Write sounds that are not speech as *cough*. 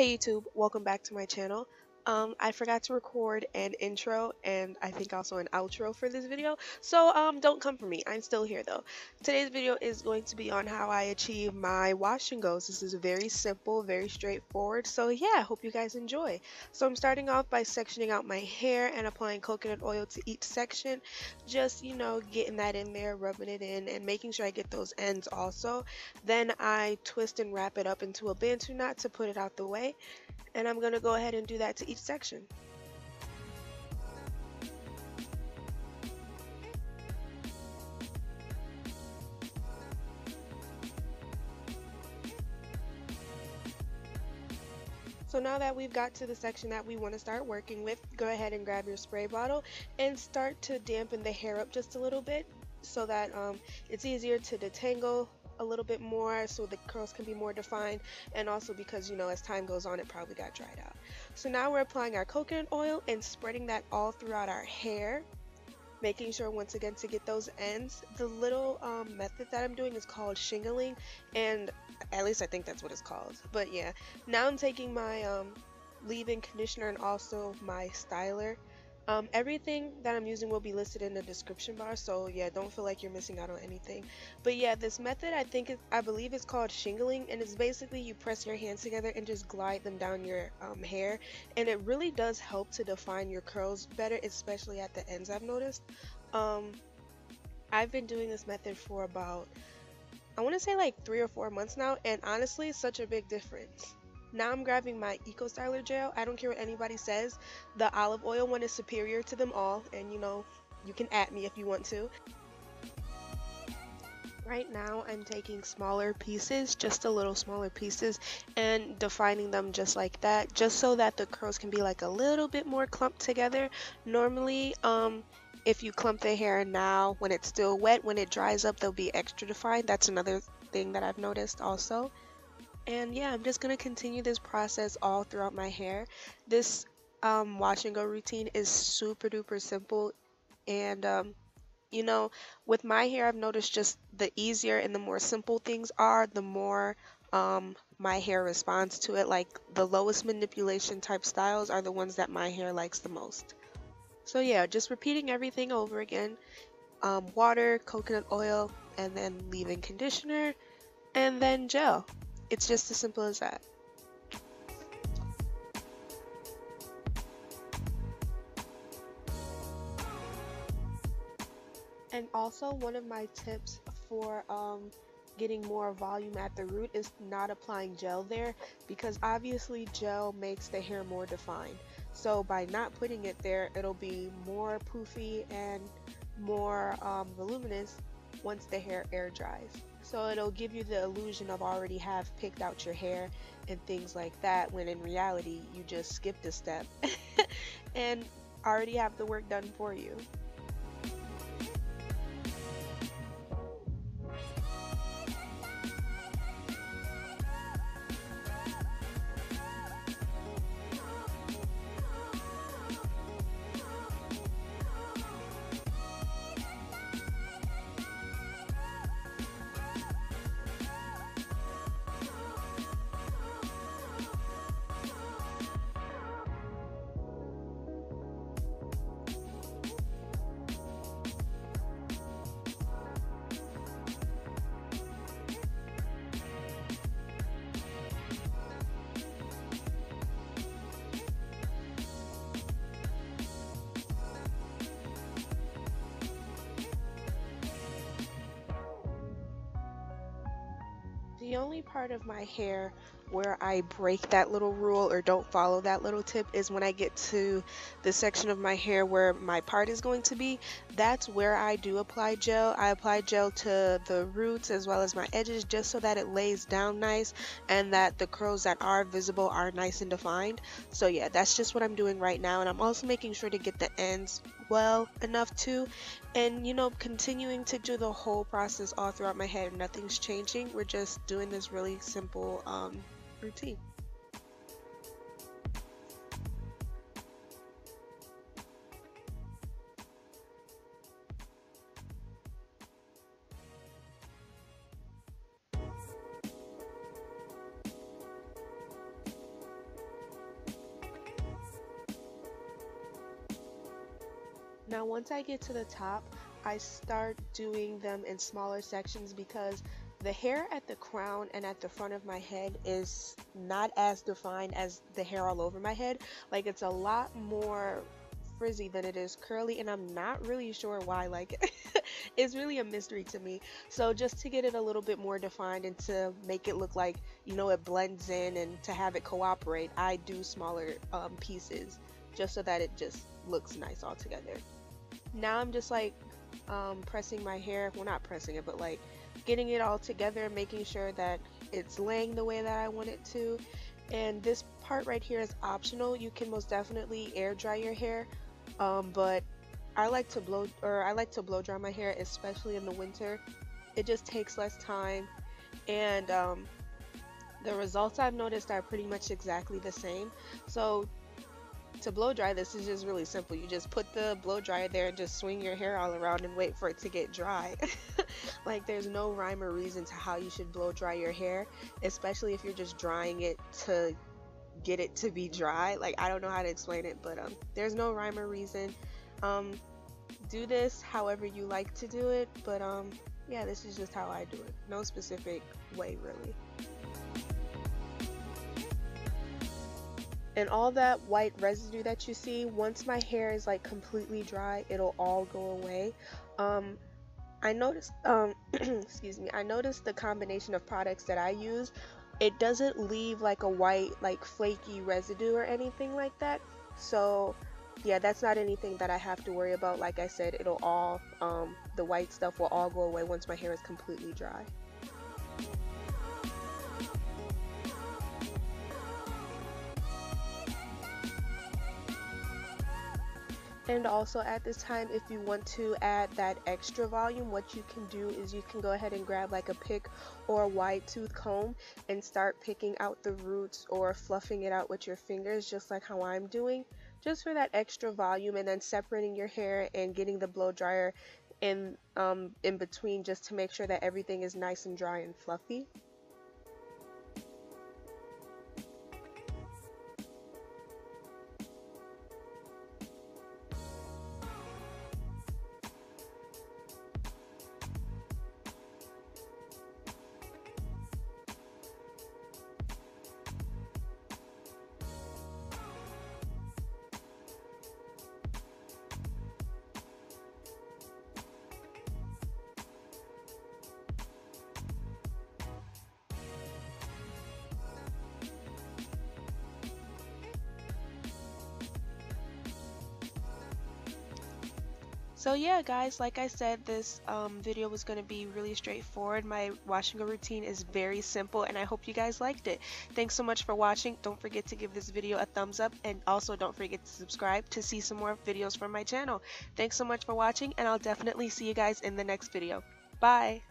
Hey YouTube, welcome back to my channel. Um, I forgot to record an intro and I think also an outro for this video, so um, don't come for me. I'm still here though. Today's video is going to be on how I achieve my wash and goes. This is very simple, very straightforward, so yeah, I hope you guys enjoy. So I'm starting off by sectioning out my hair and applying coconut oil to each section. Just, you know, getting that in there, rubbing it in, and making sure I get those ends also. Then I twist and wrap it up into a bantu knot to put it out the way and I'm going to go ahead and do that to each section. So now that we've got to the section that we want to start working with, go ahead and grab your spray bottle and start to dampen the hair up just a little bit so that um, it's easier to detangle a little bit more so the curls can be more defined and also because you know as time goes on it probably got dried out. So now we're applying our coconut oil and spreading that all throughout our hair making sure once again to get those ends. The little um, method that I'm doing is called shingling and at least I think that's what it's called. But yeah, now I'm taking my um, leave-in conditioner and also my styler um, everything that I'm using will be listed in the description bar, so yeah, don't feel like you're missing out on anything. But yeah, this method I think it, I believe it's called shingling, and it's basically you press your hands together and just glide them down your um, hair, and it really does help to define your curls better, especially at the ends. I've noticed. Um, I've been doing this method for about I want to say like three or four months now, and honestly, such a big difference. Now I'm grabbing my Eco Styler gel. I don't care what anybody says. The olive oil one is superior to them all. And you know, you can at me if you want to. Right now I'm taking smaller pieces, just a little smaller pieces, and defining them just like that, just so that the curls can be like a little bit more clumped together. Normally, um, if you clump the hair now when it's still wet, when it dries up, they'll be extra defined. That's another thing that I've noticed also and yeah I'm just gonna continue this process all throughout my hair. This um, wash and go routine is super duper simple. And um, you know with my hair I've noticed just the easier and the more simple things are the more um, my hair responds to it. Like the lowest manipulation type styles are the ones that my hair likes the most. So yeah just repeating everything over again. Um, water coconut oil and then leave-in conditioner and then gel it's just as simple as that. And also one of my tips for um, getting more volume at the root is not applying gel there because obviously gel makes the hair more defined. So by not putting it there, it'll be more poofy and more um, voluminous once the hair air dries. So it'll give you the illusion of already have picked out your hair and things like that when in reality you just skipped a step *laughs* and already have the work done for you. Only part of my hair where I break that little rule or don't follow that little tip is when I get to the section of my hair where my part is going to be. That's where I do apply gel. I apply gel to the roots as well as my edges just so that it lays down nice and that the curls that are visible are nice and defined. So yeah, that's just what I'm doing right now and I'm also making sure to get the ends well enough to and you know continuing to do the whole process all throughout my head nothing's changing we're just doing this really simple um, routine. Now once I get to the top, I start doing them in smaller sections because the hair at the crown and at the front of my head is not as defined as the hair all over my head. Like it's a lot more frizzy than it is curly and I'm not really sure why like *laughs* it's really a mystery to me so just to get it a little bit more defined and to make it look like you know it blends in and to have it cooperate I do smaller um, pieces just so that it just looks nice all together now I'm just like um, pressing my hair well not pressing it but like getting it all together making sure that it's laying the way that I want it to and this part right here is optional you can most definitely air dry your hair um, but I like to blow or I like to blow dry my hair, especially in the winter. It just takes less time, and um, the results I've noticed are pretty much exactly the same. So to blow dry this is just really simple. You just put the blow dryer there and just swing your hair all around and wait for it to get dry. *laughs* like there's no rhyme or reason to how you should blow dry your hair, especially if you're just drying it to get it to be dry. Like I don't know how to explain it, but um, there's no rhyme or reason. Um, do this however you like to do it, but um, yeah, this is just how I do it. No specific way really. And all that white residue that you see, once my hair is like completely dry, it'll all go away. Um, I noticed, um, *clears throat* excuse me, I noticed the combination of products that I use. It doesn't leave like a white like flaky residue or anything like that. So yeah that's not anything that I have to worry about. Like I said it'll all um, the white stuff will all go away once my hair is completely dry And also at this time, if you want to add that extra volume, what you can do is you can go ahead and grab like a pick or a wide tooth comb and start picking out the roots or fluffing it out with your fingers, just like how I'm doing, just for that extra volume and then separating your hair and getting the blow dryer in, um, in between just to make sure that everything is nice and dry and fluffy. So yeah guys, like I said, this um, video was going to be really straightforward. My washing routine is very simple and I hope you guys liked it. Thanks so much for watching. Don't forget to give this video a thumbs up and also don't forget to subscribe to see some more videos from my channel. Thanks so much for watching and I'll definitely see you guys in the next video. Bye!